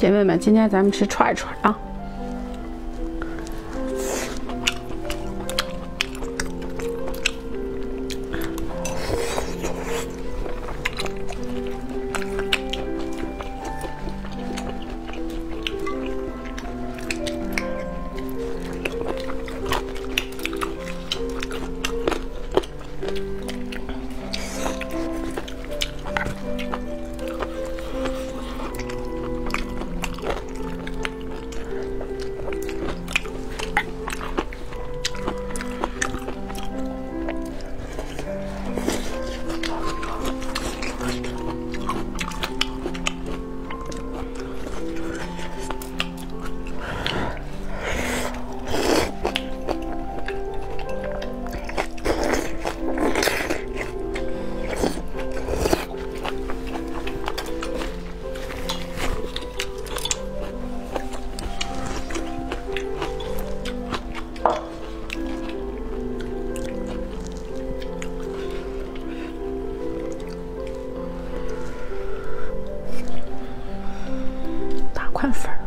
姐妹们今天咱们吃串串啊。看法。